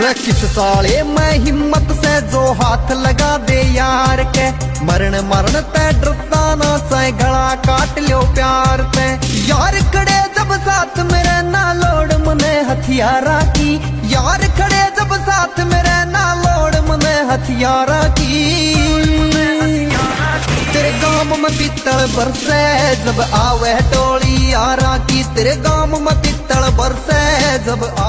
रक्षित साले मैं हिम्मत से जो हाथ लगा दे यार के। मरण मरण ते डरता ना से, गला काट लियो प्यार ते। यार खड़े जब साथ मेरे ना लोड़ मने हथियारा की। यार खड़े जब साथ मेरे ना लोड़ मने हथियारा की। तेरे गाँव में पीतल बरसे, जब आवे टोली यारा की। तेरे गाँव में पीतल बरसे, जब आवे